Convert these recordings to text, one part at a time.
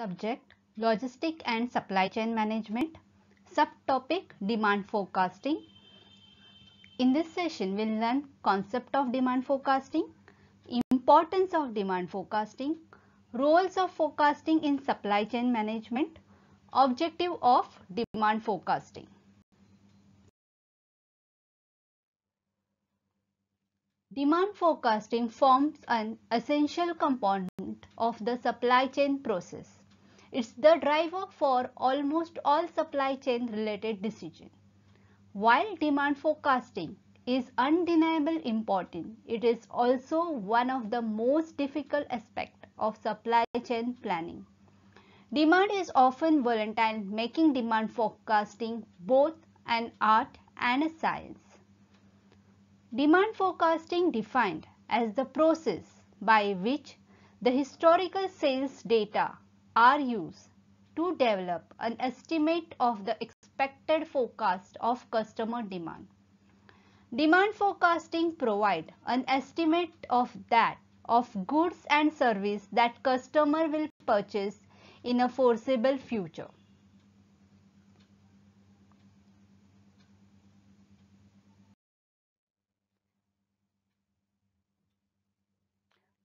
Subject Logistic and Supply Chain Management. Subtopic Demand Forecasting. In this session, we'll learn concept of demand forecasting, importance of demand forecasting, roles of forecasting in supply chain management, objective of demand forecasting. Demand forecasting forms an essential component of the supply chain process. It's the driver for almost all supply chain related decisions. While demand forecasting is undeniably important, it is also one of the most difficult aspects of supply chain planning. Demand is often volatile, making demand forecasting both an art and a science. Demand forecasting defined as the process by which the historical sales data are used to develop an estimate of the expected forecast of customer demand. Demand forecasting provide an estimate of that of goods and service that customer will purchase in a foreseeable future.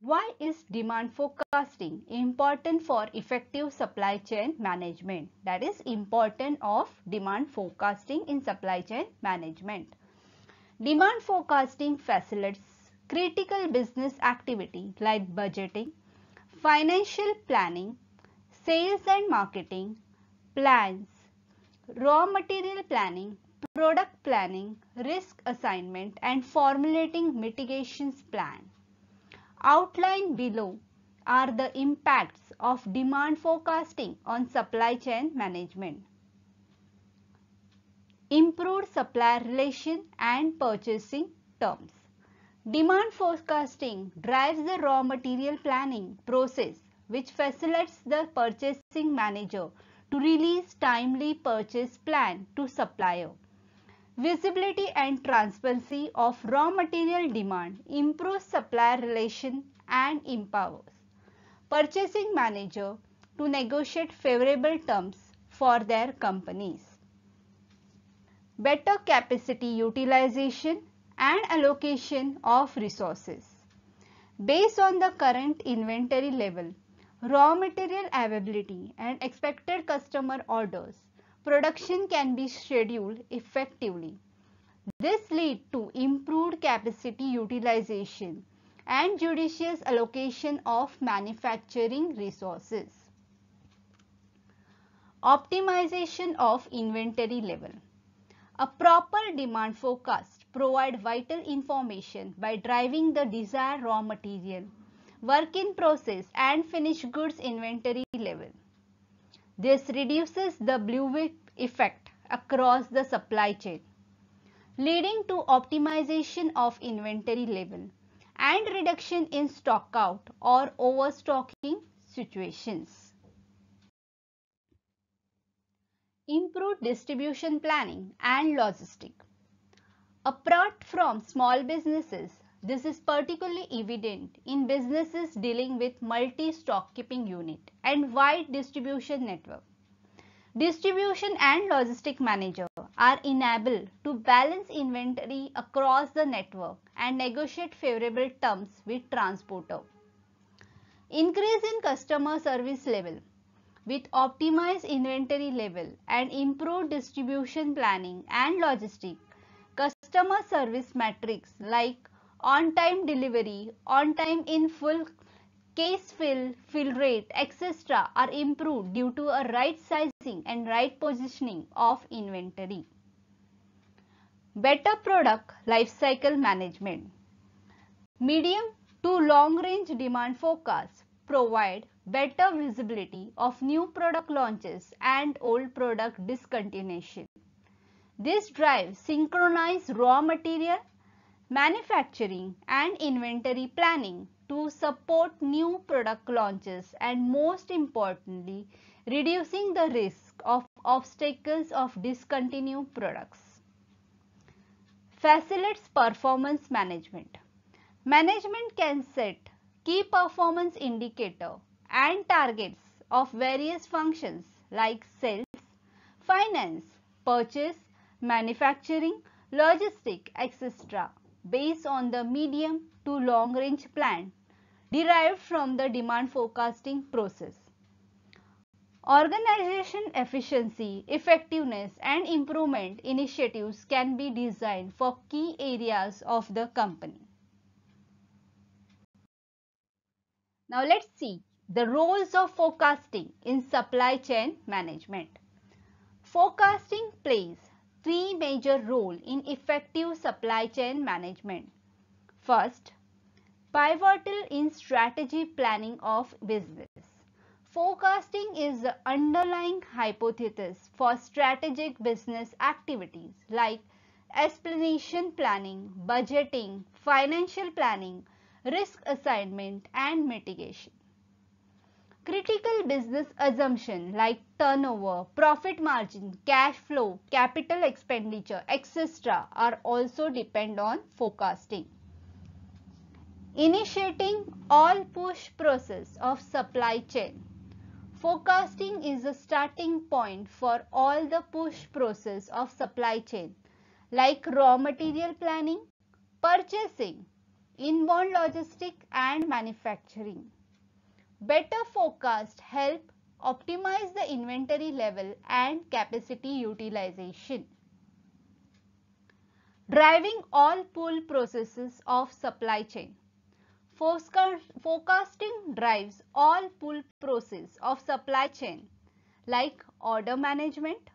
Why is demand forecasting important for effective supply chain management? That is important of demand forecasting in supply chain management. Demand forecasting facilitates critical business activity like budgeting, financial planning, sales and marketing, plans, raw material planning, product planning, risk assignment and formulating mitigations plan. Outlined below are the impacts of demand forecasting on supply chain management. Improved supplier relation and purchasing terms. Demand forecasting drives the raw material planning process which facilitates the purchasing manager to release timely purchase plan to supplier. Visibility and transparency of raw material demand improves supplier relation and empowers purchasing manager to negotiate favorable terms for their companies. Better capacity utilization and allocation of resources. Based on the current inventory level, raw material availability and expected customer orders, production can be scheduled effectively. This leads to improved capacity utilization and judicious allocation of manufacturing resources. Optimization of inventory level. A proper demand forecast provide vital information by driving the desired raw material, work in process and finished goods inventory level. This reduces the bullwhip effect across the supply chain, leading to optimization of inventory level and reduction in stockout or overstocking situations. Improved distribution planning and logistic. Apart from small businesses, this is particularly evident in businesses dealing with multi-stock keeping unit and wide distribution network. Distribution and logistic manager are enabled to balance inventory across the network and negotiate favorable terms with transporter. Increase in customer service level with optimized inventory level and improved distribution planning and logistic customer service metrics like on-time delivery, on-time in full, case fill, fill rate, etc. are improved due to a right sizing and right positioning of inventory. Better product lifecycle management. Medium to long range demand forecasts provide better visibility of new product launches and old product discontinuation. This drives synchronized raw material, manufacturing and inventory planning to support new product launches and most importantly, reducing the risk of obstacles of discontinued products. Facilitates performance management. Management can set key performance indicator and targets of various functions like sales, finance, purchase, manufacturing, logistic, etc. based on the medium to long range plan derived from the demand forecasting process. Organization efficiency, effectiveness and improvement initiatives can be designed for key areas of the company. Now let's see the roles of forecasting in supply chain management. Forecasting plays three major role in effective supply chain management. First, pivotal in strategy planning of business. Forecasting is the underlying hypothesis for strategic business activities like explanation planning, budgeting, financial planning, risk assignment and mitigation. Critical business assumption like turnover, profit margin, cash flow, capital expenditure, etc. are also depend on forecasting. Initiating all push process of supply chain Forecasting is the starting point for all the push process of supply chain like raw material planning, purchasing, inbound logistic and manufacturing. Better forecast help optimize the inventory level and capacity utilization. Driving all pull processes of supply chain. Forecasting drives all pull process of supply chain like order management,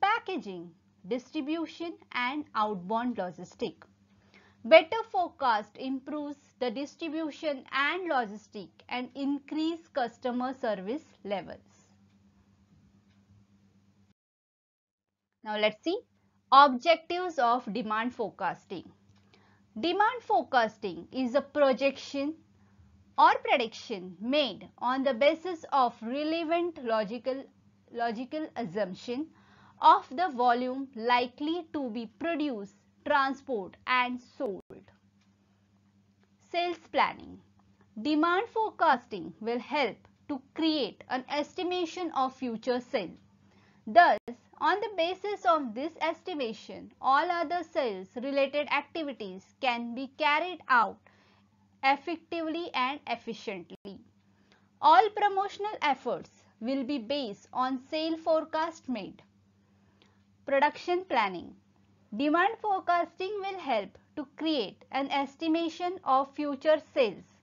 packaging, distribution and outbound logistic. Better forecast improves the distribution and logistic and increase customer service levels. Now let's see objectives of demand forecasting. Demand forecasting is a projection or prediction made on the basis of relevant logical, logical assumption of the volume likely to be produced, transport and sold. Sales planning. Demand forecasting will help to create an estimation of future sales. Thus, on the basis of this estimation, all other sales related activities can be carried out effectively and efficiently. All promotional efforts will be based on sale forecast made. Production planning. Demand forecasting will help to create an estimation of future sales.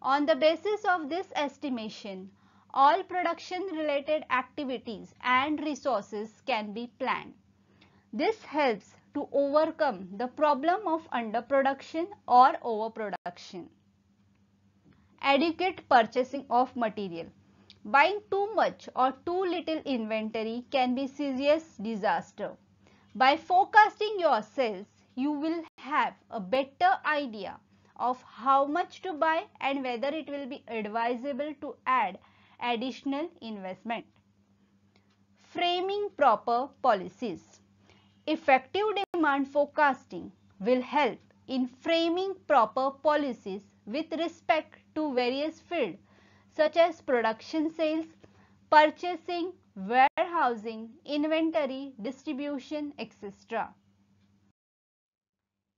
On the basis of this estimation, all production related activities and resources can be planned. This helps to overcome the problem of underproduction or overproduction. Adequate purchasing of material. Buying too much or too little inventory can be serious disaster. By forecasting your sales, you will have a better idea of how much to buy and whether it will be advisable to add additional investment. Framing proper policies. Effective demand forecasting will help in framing proper policies with respect to various fields such as production sales, purchasing, warehousing, inventory, distribution, etc.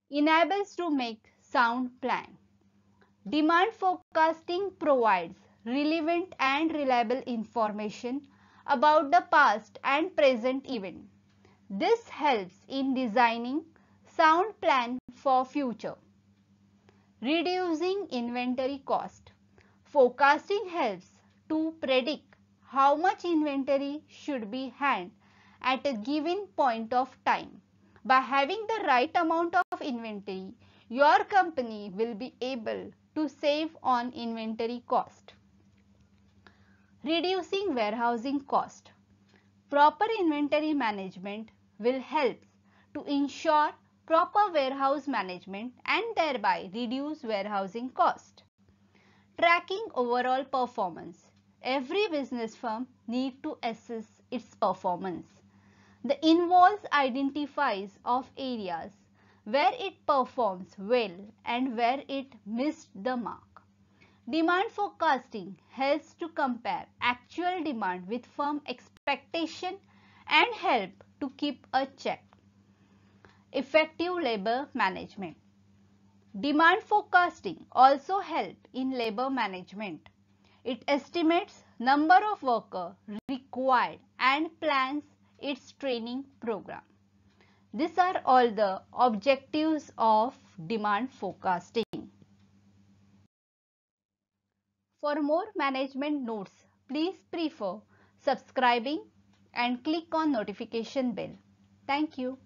Enables to make sound plan. Demand forecasting provides relevant and reliable information about the past and present event. This helps in designing sound plan for future. Reducing inventory cost. Forecasting helps to predict how much inventory should be had at a given point of time. By having the right amount of inventory, your company will be able to save on inventory cost. Reducing warehousing cost. Proper inventory management will help to ensure proper warehouse management and thereby reduce warehousing cost. Tracking overall performance. Every business firm need to assess its performance. The involves identifies of areas where it performs well and where it missed the mark. Demand forecasting helps to compare actual demand with firm expectation and help to keep a check. Effective labor management. Demand forecasting also help in labor management. It estimates number of workers required and plans its training program. These are all the objectives of demand forecasting. For more management notes, please prefer subscribing and click on notification bell. Thank you.